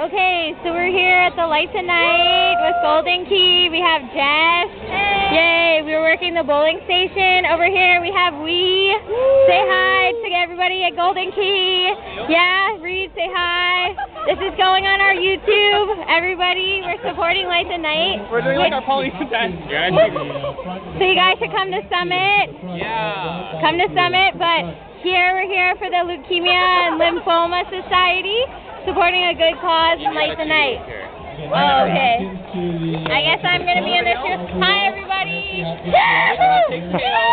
Okay, so we're here at the Light the Night with Golden Key. We have Jess. Yay! We're working the bowling station. Over here we have we. Say hi to everybody at Golden Key. Yeah, Reed, say hi. This is going on our YouTube. Everybody, we're supporting Light the Night. We're doing like our Polynesian dance. So you guys should come to Summit. Yeah. Come to Summit, but here we're here for the Leukemia and Lymphoma Society, supporting a good cause and Light the Night. Oh, okay. I guess I'm gonna be in the show. Hi, everybody.